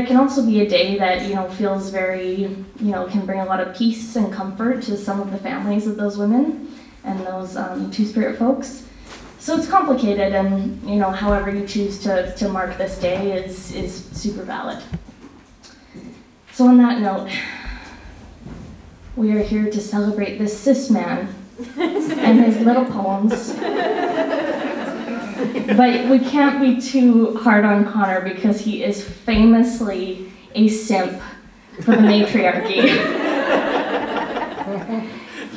it can also be a day that, you know, feels very, you know, can bring a lot of peace and comfort to some of the families of those women and those um, Two Spirit folks. So it's complicated, and you know, however you choose to, to mark this day is, is super valid. So on that note, we are here to celebrate this cis man and his little poems. but we can't be too hard on Conor because he is famously a simp for the matriarchy.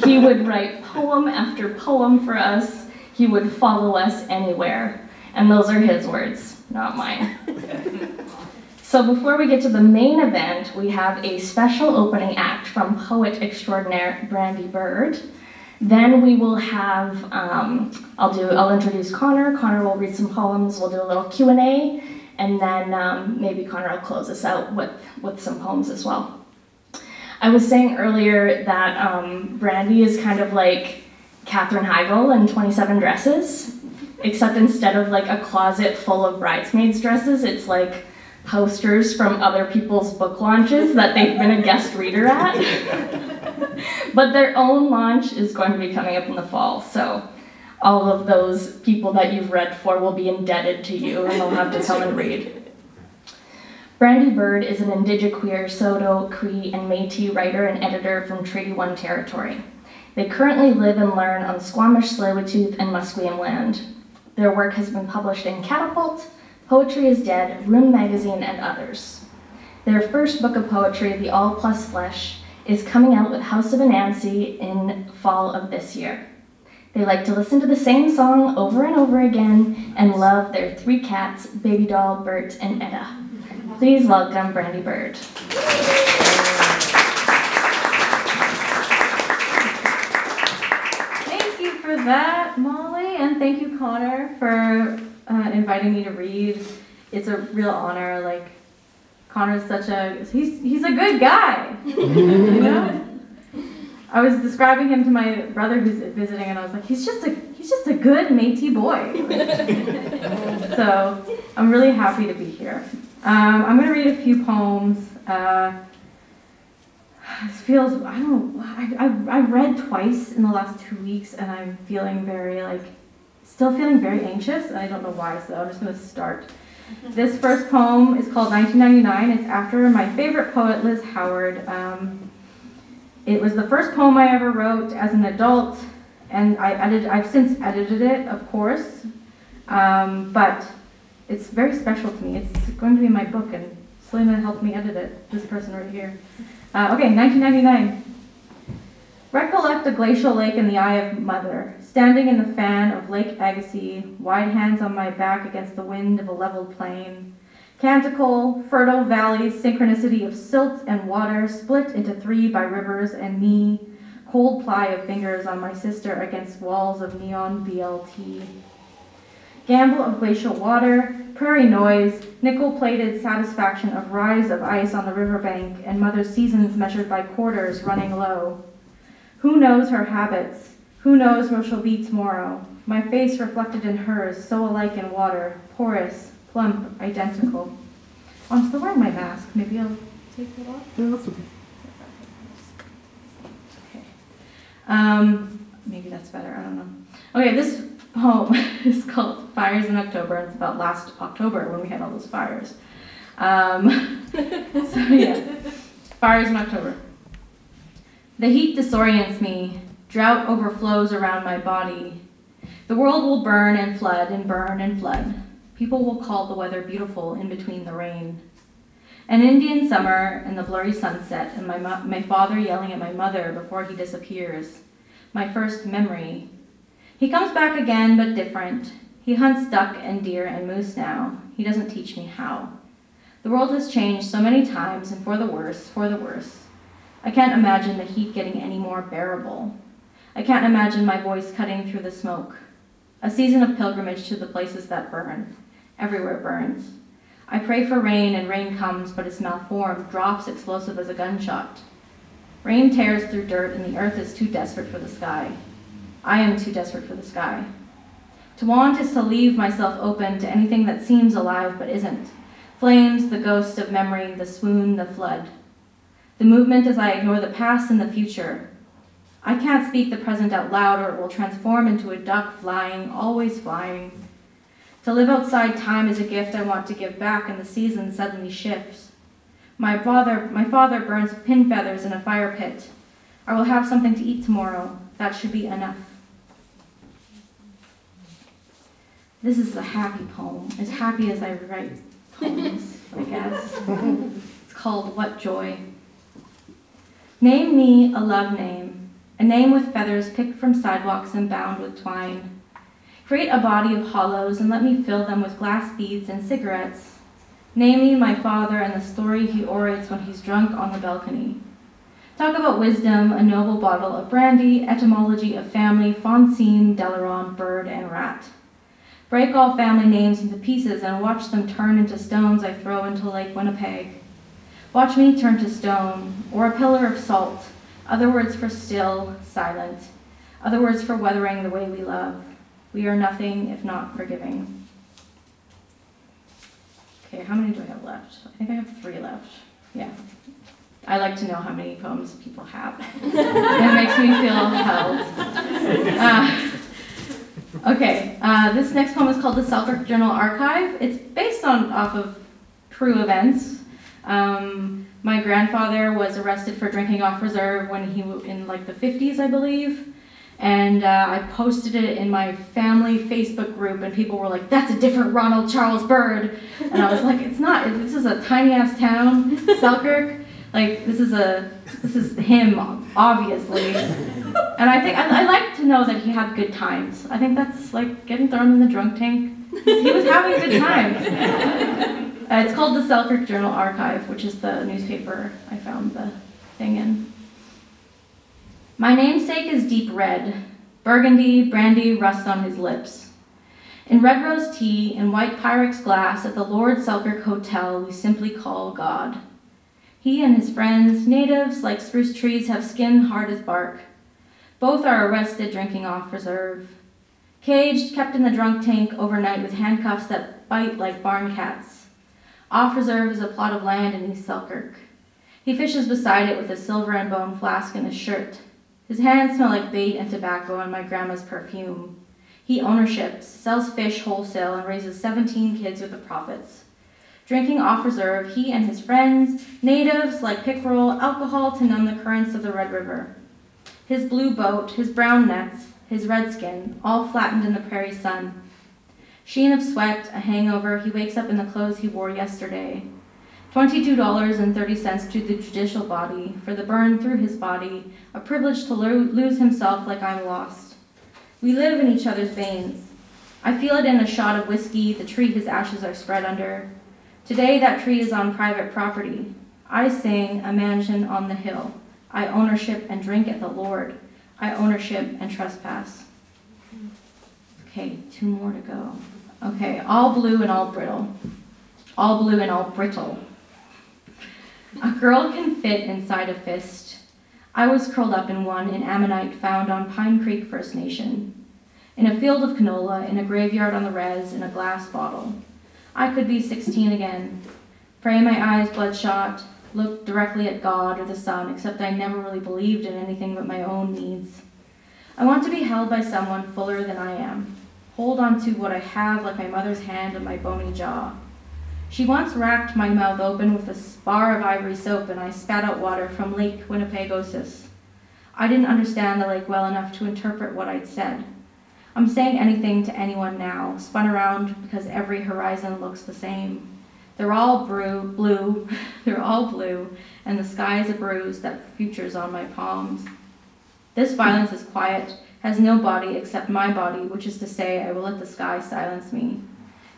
he would write poem after poem for us he would follow us anywhere. And those are his words, not mine. so before we get to the main event, we have a special opening act from poet extraordinaire Brandi Bird. Then we will have, um, I'll do, I'll introduce Conor. Conor will read some poems. We'll do a little Q and A, and then um, maybe Conor will close us out with with some poems as well. I was saying earlier that um, Brandi is kind of like Katherine Heigl in 27 Dresses, except instead of like a closet full of bridesmaids dresses, it's like posters from other people's book launches that they've been a guest reader at. but their own launch is going to be coming up in the fall, so all of those people that you've read for will be indebted to you and they'll have to come and read. Brandi Bird is an Indigiqueer, Saulteaux, Cree, and Métis writer and editor from Treaty 1 territory. They currently live and learn on Squamish, Tsleil-Waututh, and Musqueam land. Their work has been published in Catapult, Poetry is Dead, Room Magazine, and others. Their first book of poetry, The All Plus Flesh, is coming out with House of Anansi in fall of this year. They like to listen to the same song over and over again and love their three cats, Baby Doll, Bert, and Etta. Please welcome Brandi Bird. Thank you for that, Molly, and thank you, Conor, for uh, inviting me to read. It's a real honor. Like, Conor's such a he's he's a good guy, you know. I was describing him to my brother who's visiting, and I was like, he's just a he's just a good Métis boy. so I'm really happy to be here. Um, I'm going to read a few poems. Uh, this feels I don't know I, I, I read twice in the last two weeks and I'm feeling very like still feeling very anxious and I don't know why so I'm just gonna start. This first poem is called 1999. It's after my favorite poet Liz Howard. Um, it was the first poem I ever wrote as an adult and I edited I've since edited it of course um, but it's very special to me. It's going to be my book and Selena helped me edit it. This person right here. Uh, okay, 1999. Recollect a glacial lake in the eye of mother, standing in the fan of Lake Agassiz, wide hands on my back against the wind of a level plain. Canticle, fertile valleys, synchronicity of silt and water, split into three by rivers and me, cold ply of fingers on my sister against walls of neon BLT. Gamble of glacial water, prairie noise, nickel-plated satisfaction of rise of ice on the riverbank, and mother's seasons measured by quarters running low. Who knows her habits? Who knows where she'll be tomorrow? My face reflected in hers, so alike in water, porous, plump, identical. Oh, I'm still wearing my mask. Maybe I'll take it off? Yeah, that's okay. Okay. Um, maybe that's better. I don't know. Okay, this poem is called Fires in October. It's about last October when we had all those fires. Um, so yeah, fires in October. The heat disorients me. Drought overflows around my body. The world will burn and flood and burn and flood. People will call the weather beautiful in between the rain. An Indian summer and the blurry sunset, and my, my father yelling at my mother before he disappears. My first memory he comes back again, but different. He hunts duck and deer and moose now. He doesn't teach me how. The world has changed so many times, and for the worse, for the worse. I can't imagine the heat getting any more bearable. I can't imagine my voice cutting through the smoke. A season of pilgrimage to the places that burn. Everywhere burns. I pray for rain, and rain comes, but it's malformed, drops explosive as a gunshot. Rain tears through dirt, and the earth is too desperate for the sky. I am too desperate for the sky. To want is to leave myself open to anything that seems alive but isn't. Flames, the ghost of memory, the swoon, the flood. The movement as I ignore the past and the future. I can't speak the present out loud or it will transform into a duck flying, always flying. To live outside time is a gift I want to give back and the season suddenly shifts. My father, my father burns pin feathers in a fire pit. I will have something to eat tomorrow. That should be enough. This is the happy poem, as happy as I write poems, I guess. It's called What Joy. Name me a love name, a name with feathers picked from sidewalks and bound with twine. Create a body of hollows and let me fill them with glass beads and cigarettes. Name me my father and the story he orates when he's drunk on the balcony. Talk about wisdom, a noble bottle of brandy, etymology of family, Fonsine, Delaron, bird, and rat. Break all family names into pieces and watch them turn into stones I throw into Lake Winnipeg. Watch me turn to stone, or a pillar of salt, other words for still, silent, other words for weathering the way we love. We are nothing if not forgiving. Okay, how many do I have left? I think I have three left. Yeah. I like to know how many poems people have. it makes me feel held. Uh, Okay, uh, this next poem is called the Selkirk Journal Archive. It's based on off of true events. Um, my grandfather was arrested for drinking off reserve when he in like the 50s, I believe. And uh, I posted it in my family Facebook group, and people were like, "That's a different Ronald Charles Bird," and I was like, "It's not. This is a tiny ass town, Selkirk. Like this is a this is him, obviously." And I think I, I like to know that he had good times. I think that's like getting thrown in the drunk tank. He was having good times. Uh, it's called the Selkirk Journal Archive, which is the newspaper I found the thing in. My namesake is deep red, burgundy, brandy, rust on his lips. In red rose tea and white Pyrex glass at the Lord Selkirk Hotel, we simply call God. He and his friends, natives like spruce trees, have skin hard as bark. Both are arrested drinking off reserve. Caged, kept in the drunk tank overnight with handcuffs that bite like barn cats. Off reserve is a plot of land in East Selkirk. He fishes beside it with a silver and bone flask in his shirt. His hands smell like bait and tobacco and my grandma's perfume. He ownerships, sells fish wholesale, and raises 17 kids with the profits. Drinking off reserve, he and his friends, natives like pickerel, alcohol to numb the currents of the Red River his blue boat, his brown nets, his red skin, all flattened in the prairie sun. Sheen of sweat, a hangover, he wakes up in the clothes he wore yesterday. $22.30 to the judicial body, for the burn through his body, a privilege to lo- lose himself like I'm lost. We live in each other's veins. I feel it in a shot of whiskey, the tree his ashes are spread under. Today that tree is on private property. I sing a mansion on the hill. I ownership and drink at the Lord. I ownership and trespass. Okay, two more to go. Okay, all blue and all brittle. All blue and all brittle. A girl can fit inside a fist. I was curled up in one in ammonite found on Pine Creek First Nation. In a field of canola, in a graveyard on the res, in a glass bottle. I could be 16 again. Pray my eyes bloodshot, look directly at God or the sun, except I never really believed in anything but my own needs. I want to be held by someone fuller than I am. Hold on to what I have like my mother's hand and my bony jaw. She once racked my mouth open with a spar of ivory soap and I spat out water from Lake Winnipegosis. I didn't understand the lake well enough to interpret what I'd said. I'm saying anything to anyone now, spun around because every horizon looks the same. They're all blue, blue, they're all blue, and the sky is a bruise that futures on my palms. This violence is quiet, has no body except my body, which is to say, I will let the sky silence me.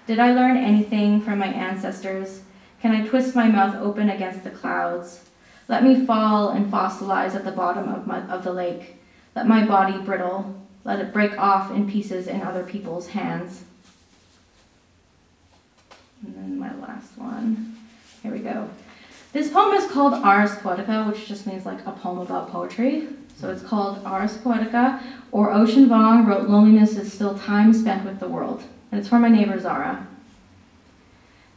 Did I learn anything from my ancestors? Can I twist my mouth open against the clouds? Let me fall and fossilize at the bottom of, my, of the lake. Let my body brittle. Let it break off in pieces in other people's hands. And then my last one. Here we go. This poem is called Ars Poetica, which just means like a poem about poetry. So it's called Ars Poetica, or Ocean Vuong wrote Loneliness is still time spent with the world. And it's for my neighbor Zara.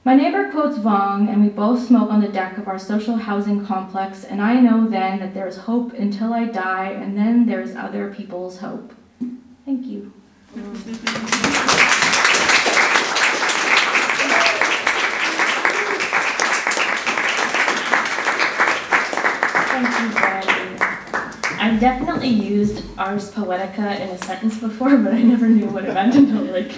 My neighbor quotes Vuong, and we both smoke on the deck of our social housing complex, and I know then that there is hope until I die, and then there is other people's hope. Thank you. Thank you. I've definitely used Ars Poetica in a sentence before, but I never knew what it meant until like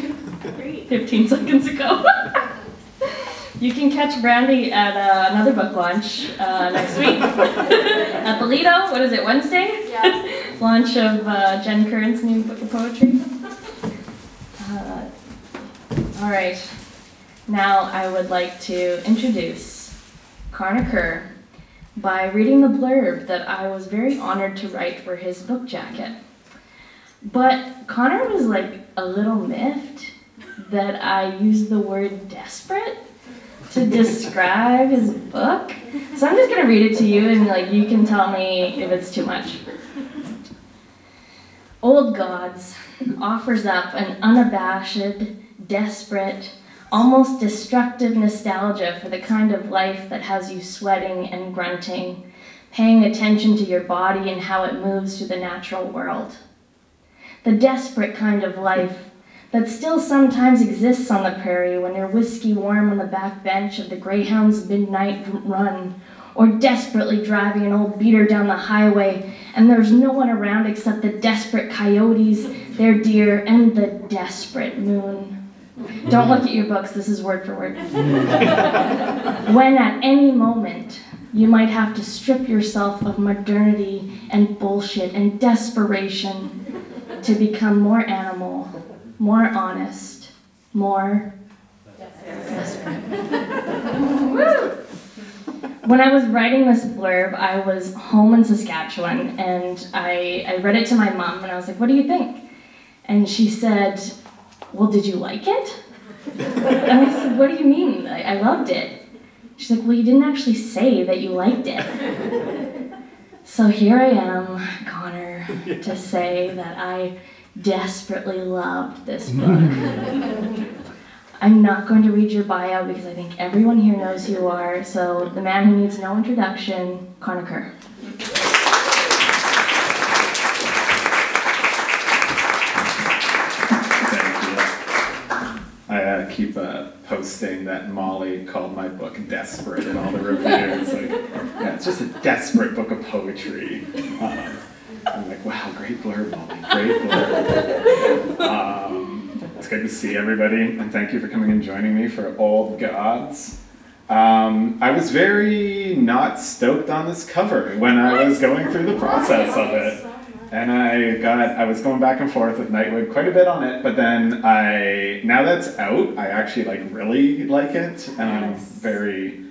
15 seconds ago. you can catch Brandi at uh, another book launch uh, next week at the Lido. What is it, Wednesday? Yeah. launch of uh, Jen Currin's new book of poetry. Uh, all right. Now I would like to introduce Conor Kerr by reading the blurb that I was very honored to write for his book jacket. But Conor was like a little miffed that I used the word desperate to describe his book. So I'm just gonna read it to you and like you can tell me if it's too much. Old Gods offers up an unabashed, desperate, almost destructive nostalgia for the kind of life that has you sweating and grunting, paying attention to your body and how it moves through the natural world. The desperate kind of life that still sometimes exists on the prairie when you're whiskey warm on the back bench of the Greyhound's midnight run, or desperately driving an old beater down the highway and there's no one around except the desperate coyotes, their deer, and the desperate moon. Don't look at your books, this is word for word. when at any moment you might have to strip yourself of modernity and bullshit and desperation to become more animal, more honest, more desperate. when I was writing this blurb, I was home in Saskatchewan and I, I read it to my mom and I was like, What do you think? And she said, Well, did you like it? And I said, What do you mean? I, I loved it. She's like, Well, you didn't actually say that you liked it. So here I am, Conor, to say that I desperately loved this book. I'm not going to read your bio because I think everyone here knows who you are. So, the man who needs no introduction, Conor Kerr. Keep uh, posting that Molly called my book desperate in all the reviews. Like, yeah, it's just a desperate book of poetry. Um, I'm like, wow, great blurb, Molly, great blurb. Um, it's good to see everybody, and thank you for coming and joining me for Old Gods. Um, I was very not stoked on this cover when I was going through the process of it. And I got, I was going back and forth with Nightwood quite a bit on it, but then I, now that's out, I actually like really like it, and I'm very,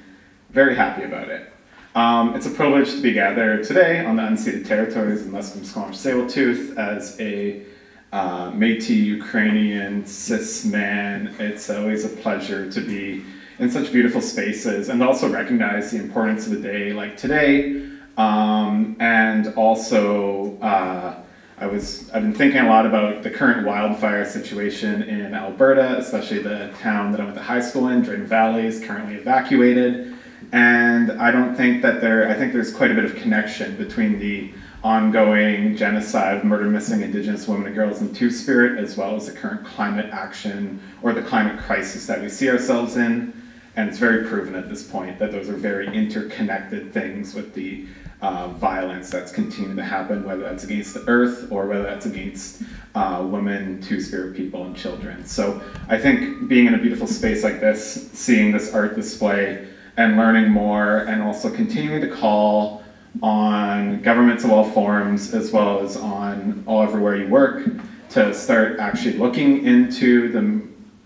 very happy about it. Um, it's a privilege to be gathered today on the unceded territories in Musqueam Squamish Tsleil-Waututh as a uh, Métis Ukrainian cis man. It's always a pleasure to be in such beautiful spaces and also recognize the importance of the day like today um, and also, uh, I was I've been thinking a lot about the current wildfire situation in Alberta, especially the town that I went to high school in, Drayton Valley, is currently evacuated, and I don't think that there. I think there's quite a bit of connection between the ongoing genocide, murder, missing Indigenous women and girls in Two Spirit, as well as the current climate action or the climate crisis that we see ourselves in. And it's very proven at this point that those are very interconnected things with the uh, violence that's continuing to happen, whether that's against the earth or whether that's against uh, women, two spirit people, and children. So I think being in a beautiful space like this, seeing this art display, and learning more, and also continuing to call on governments of all forms, as well as on all everywhere you work, to start actually looking into the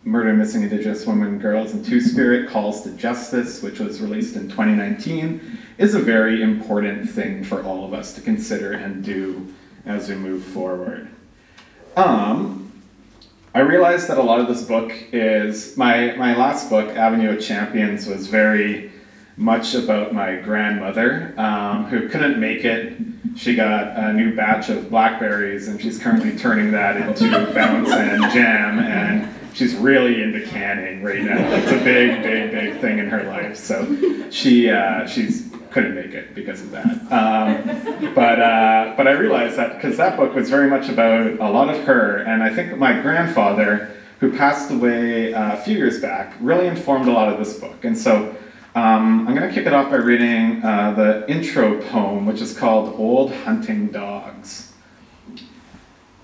Murder Missing Indigenous Women and Girls and Two Spirit Calls to Justice, which was released in 2019, is a very important thing for all of us to consider and do as we move forward. Um, I realized that a lot of this book is my my last book, Avenue of Champions, was very much about my grandmother um, who couldn't make it. She got a new batch of blackberries, and she's currently turning that into bounce and jam and she's really into canning right now. It's a big, big, big thing in her life. So she uh, she's couldn't make it because of that. Um, but uh, but I realized that because that book was very much about a lot of her, and I think my grandfather, who passed away uh, a few years back, really informed a lot of this book. And so um, I'm going to kick it off by reading uh, the intro poem, which is called "Old Hunting Dogs."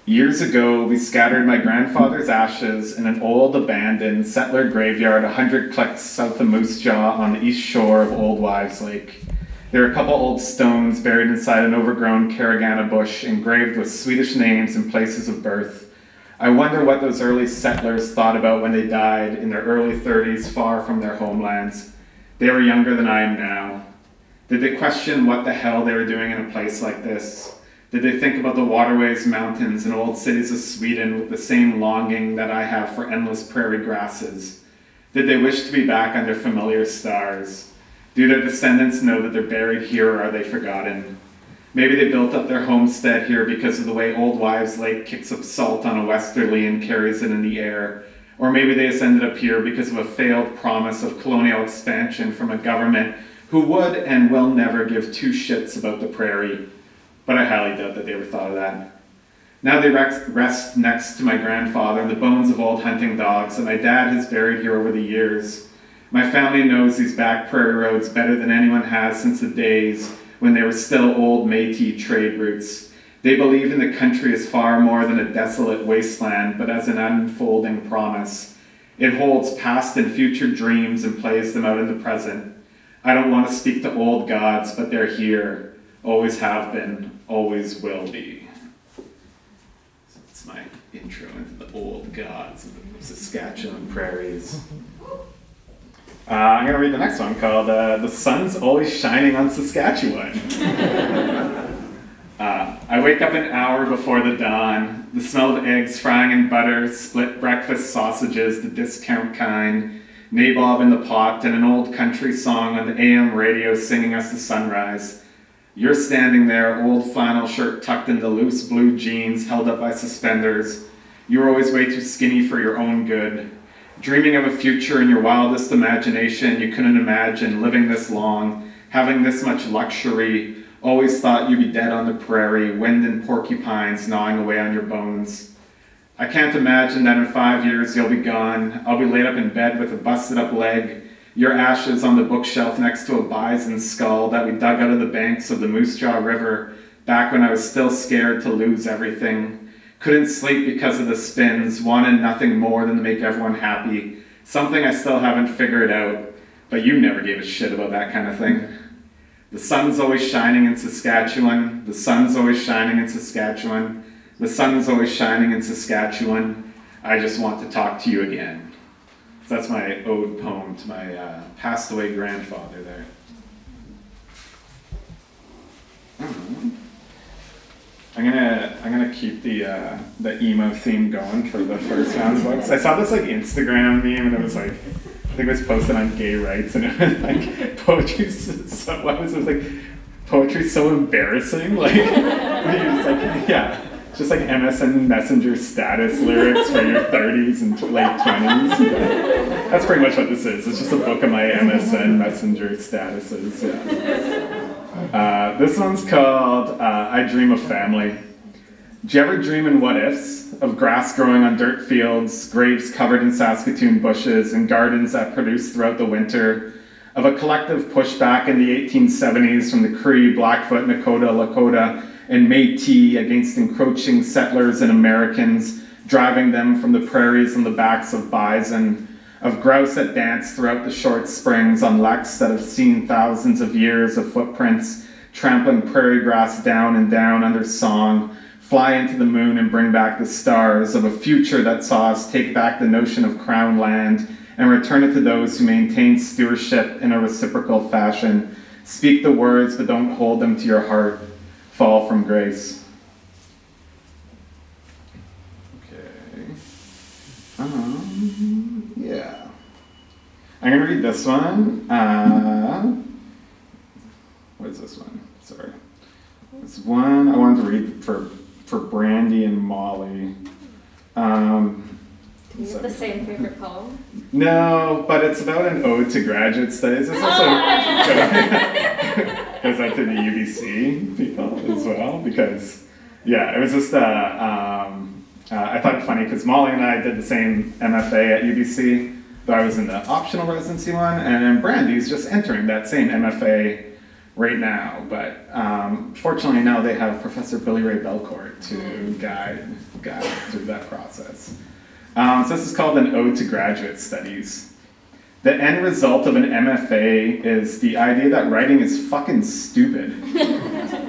Years ago, we scattered my grandfather's ashes in an old abandoned settler graveyard a hundred clicks south of Moose Jaw on the east shore of Old Wives Lake. There are a couple old stones buried inside an overgrown caragana bush, engraved with Swedish names and places of birth. I wonder what those early settlers thought about when they died in their early 30s far from their homelands. They were younger than I am now. Did they question what the hell they were doing in a place like this? Did they think about the waterways, mountains, and old cities of Sweden with the same longing that I have for endless prairie grasses? Did they wish to be back under familiar stars? Do their descendants know that they're buried here or are they forgotten? Maybe they built up their homestead here because of the way Old Wives Lake kicks up salt on a westerly and carries it in the air. Or maybe they ascended up here because of a failed promise of colonial expansion from a government who would and will never give two shits about the prairie. But I highly doubt that they ever thought of that. Now they rest next to my grandfather, the bones of old hunting dogs that my dad has buried here over the years. My family knows these back prairie roads better than anyone has since the days when they were still old Métis trade routes. They believe in the country as far more than a desolate wasteland, but as an unfolding promise. It holds past and future dreams and plays them out in the present. I don't want to speak to old gods, but they're here, always have been, always will be. So that's my intro into the old gods of the Saskatchewan prairies. Uh, I'm going to read the next one called uh, The Sun's Always Shining on Saskatchewan. uh, I wake up an hour before the dawn. The smell of eggs frying in butter, split breakfast sausages, the discount kind, nabob in the pot, and an old country song on the AM radio singing us the sunrise. You're standing there, old flannel shirt tucked into loose blue jeans held up by suspenders. You're always way too skinny for your own good. Dreaming of a future in your wildest imagination, you couldn't imagine living this long, having this much luxury, always thought you'd be dead on the prairie, wind and porcupines gnawing away on your bones. I can't imagine that in five years you'll be gone. I'll be laid up in bed with a busted up leg, your ashes on the bookshelf next to a bison skull that we dug out of the banks of the Moose Jaw River back when I was still scared to lose everything. Couldn't sleep because of the spins, wanted nothing more than to make everyone happy. Something I still haven't figured out, but you never gave a shit about that kind of thing. The sun's always shining in Saskatchewan. The sun's always shining in Saskatchewan. The sun's always shining in Saskatchewan. I just want to talk to you again. So that's my ode poem to my uh, passed away grandfather there. Mm-hmm. I'm gonna I'm gonna keep the uh, the emo theme going for the first round books. I saw this like Instagram meme and it was like I think it was posted on gay rights and it was like poetry. So what was it? was like poetry so embarrassing. Like like yeah, just like MSN Messenger status lyrics for your 30s and late 20s. That's pretty much what this is. It's just a book of my MSN Messenger statuses. Yeah. Uh, this one's called uh, I Dream of Family. Do you ever dream in what ifs of grass growing on dirt fields, grapes covered in Saskatoon bushes, and gardens that produce throughout the winter? Of a collective pushback in the 1870s from the Cree, Blackfoot, Nakota, Lakota, and Metis against encroaching settlers and Americans, driving them from the prairies on the backs of bison of grouse that dance throughout the short springs on leks that have seen thousands of years of footprints, trampling prairie grass down and down under song, fly into the moon and bring back the stars, of a future that saw us take back the notion of crown land and return it to those who maintain stewardship in a reciprocal fashion. Speak the words, but don't hold them to your heart. Fall from grace. Okay. Um, yeah. I'm going to read this one. Uh, what is this one? Sorry. This one I wanted to read for, for Brandi and Molly. Um, You have the same favorite poem? No, but it's about an ode to graduate studies. It's also goes out to the UBC people as well because, yeah, it was just uh, um, uh, I thought it funny because Molly and I did the same MFA at UBC, though I was in the optional residency one, and then Brandi's just entering that same MFA right now. But um, fortunately now they have Professor Billy Ray Belcourt to guide guide through that process. Um, so this is called an Ode to Graduate Studies. The end result of an MFA is the idea that writing is fucking stupid.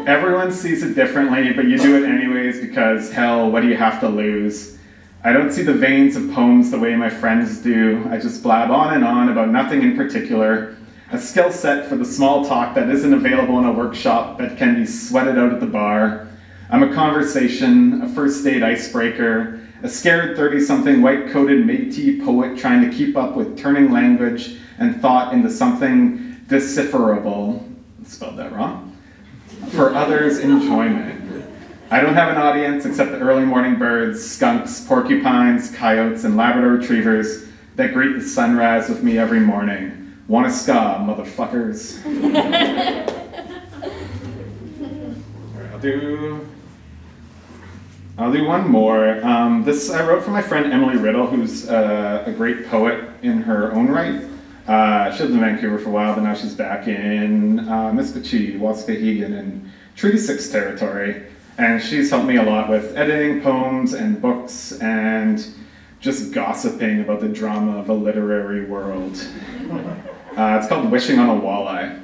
Everyone sees it differently, but you do it anyways because, hell, what do you have to lose? I don't see the veins of poems the way my friends do. I just blab on and on about nothing in particular. A skill set for the small talk that isn't available in a workshop but can be sweated out at the bar. I'm a conversation, a first date icebreaker, a scared 30 something white coated Metis poet trying to keep up with turning language and thought into something decipherable. Spelled that wrong. For others' enjoyment. I don't have an audience except the early morning birds, skunks, porcupines, coyotes, and Labrador retrievers that greet the sunrise with me every morning. Wanna ska, motherfuckers? All right, I'll do I'll do one more. Um, this I wrote for my friend Emily Riddle, who's uh, a great poet in her own right. Uh, she lived in Vancouver for a while, but now she's back in uh, Misquachee, Waskahegan, and Treaty 6 territory. And she's helped me a lot with editing poems and books and just gossiping about the drama of a literary world. Uh, it's called Wishing on a Walleye.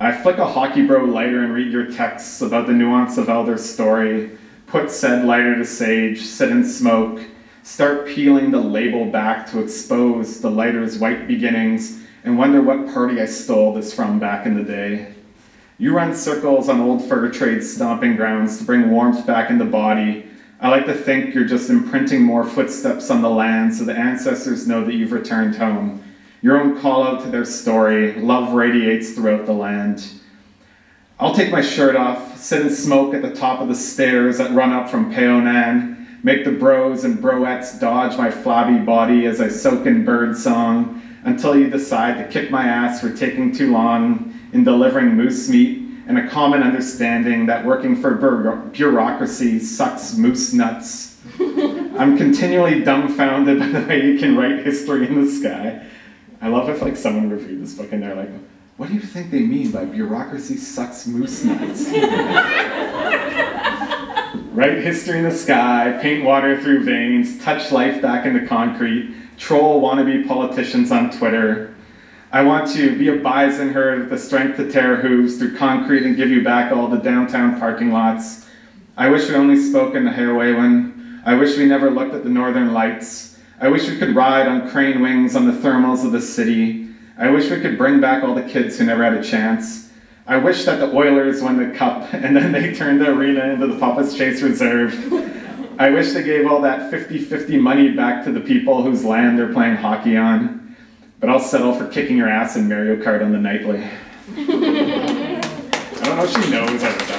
I flick a hockey bro lighter and read your texts about the nuance of Elder's story Put said lighter to sage, sit and smoke, start peeling the label back to expose the lighter's white beginnings, and wonder what party I stole this from back in the day. You run circles on old fur trade stomping grounds to bring warmth back in the body. I like to think you're just imprinting more footsteps on the land so the ancestors know that you've returned home. Your own call out to their story, love radiates throughout the land. I'll take my shirt off, sit and smoke at the top of the stairs that run up from Peonan, make the bros and broettes dodge my flabby body as I soak in bird song until you decide to kick my ass for taking too long in delivering moose meat and a common understanding that working for bureaucracy sucks moose nuts. I'm continually dumbfounded by the way you can write history in the sky. I love if like someone reviewed this book and they're like, what do you think they mean by bureaucracy sucks moose nuts? Write history in the sky, paint water through veins, touch life back into concrete, troll wannabe politicians on Twitter. I want to be a bison herd with the strength to tear hooves through concrete and give you back all the downtown parking lots. I wish we only spoke in the Hawaii I wish we never looked at the northern lights. I wish we could ride on crane wings on the thermals of the city. I wish we could bring back all the kids who never had a chance. I wish that the Oilers won the cup and then they turned the arena into the Papaschase Reserve. I wish they gave all that 50 50 money back to the people whose land they're playing hockey on. But I'll settle for kicking your ass in Mario Kart on the nightly. I don't know if she knows I